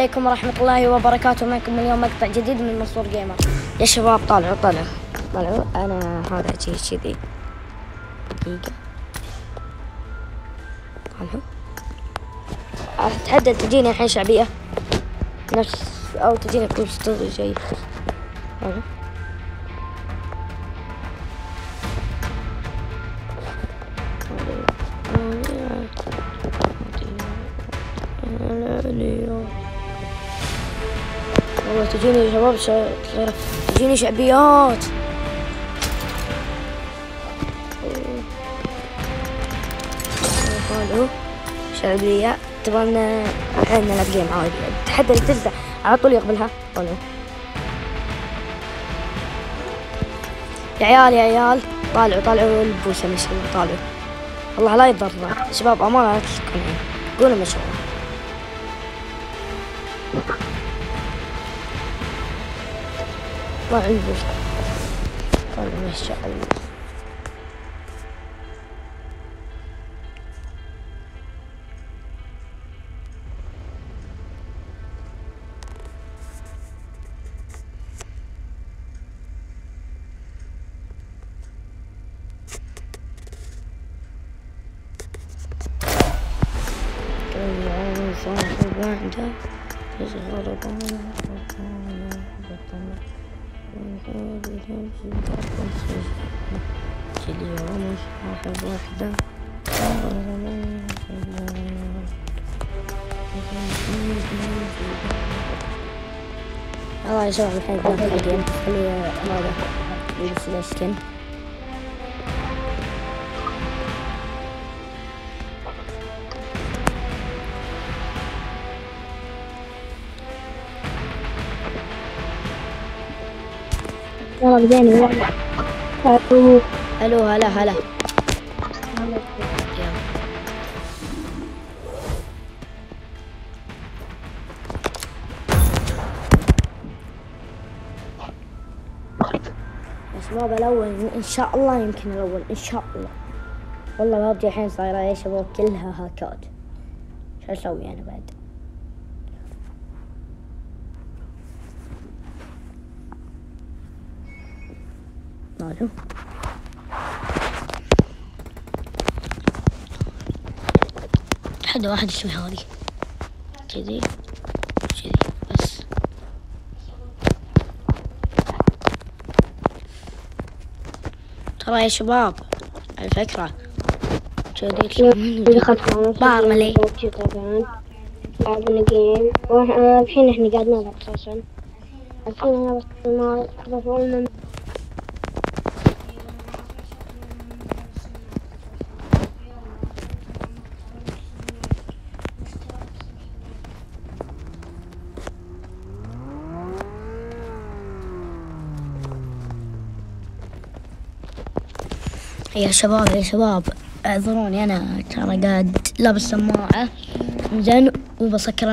عليكم ورحمة الله وبركاته. معكم اليوم مقطع جديد من منصور جيمر. يا شباب طالعوا طالعوا. طالعوا. أنا هذا شي كذي دقيقة. طالعوا. أتحدى تجيني الحين شعبية. نفس أو تجيني كل شيء طالعوا. والله تجيني شباب صغيرة تجيني شعبيات. قالوا شعبية تبغى الحين نلعب جيم عادي. اللي تجزع. على طول يقبلها. قالوا. يا عيال يا عيال. طالعوا طالعوا. البوسة ما شاء الله طالعوا. والله لا يضر شباب أمانة قولوا ما شاء الله. ما عندي والله ما شاء الله صاحب وحده يصغر اليوم صاحب وحده الله يا شباب الحين قاعد الجيم خلي هذا يلبس يلا بدينا اللعبة ألو هلا هلا. يا شباب الأول إن شاء الله يمكن الأول إن شاء الله. والله ببجي الحين صايرة يا شباب كلها هاكات. شو أسوي أنا بعد؟ ألو تحدى واحد يسوي هذه كذي. كذي. بس. ترى يا شباب على فكرة كذي دخلت بار ملي لعبنا جيم وإحنا الحين إحنا قاعد نلعب أساسا الحين أنا بس ما يا شباب يا شباب اعذروني أنا ترى قاعد لابس سماعة. زين وبسكر.